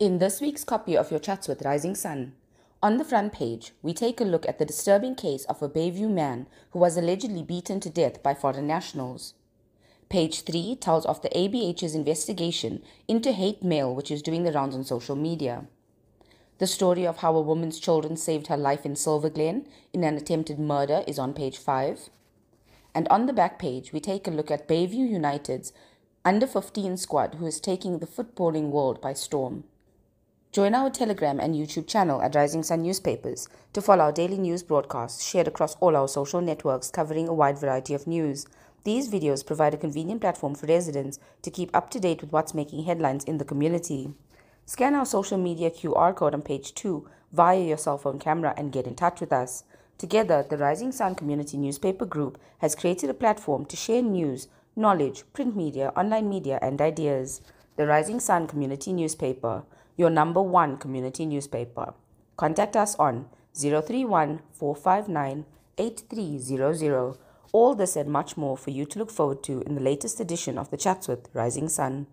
In this week's copy of your Chatsworth Rising Sun, on the front page, we take a look at the disturbing case of a Bayview man who was allegedly beaten to death by foreign nationals. Page 3 tells of the ABH's investigation into hate mail which is doing the rounds on social media. The story of how a woman's children saved her life in Silver Glen in an attempted murder is on page 5. And on the back page, we take a look at Bayview United's under 15 squad who is taking the footballing world by storm. Join our Telegram and YouTube channel at Rising Sun Newspapers to follow our daily news broadcasts shared across all our social networks covering a wide variety of news. These videos provide a convenient platform for residents to keep up to date with what's making headlines in the community. Scan our social media QR code on page 2 via your cell phone camera and get in touch with us. Together, the Rising Sun Community Newspaper Group has created a platform to share news, knowledge, print media, online media, and ideas. The Rising Sun Community Newspaper your number one community newspaper. Contact us on 031 459 8300. All this and much more for you to look forward to in the latest edition of the Chatsworth Rising Sun.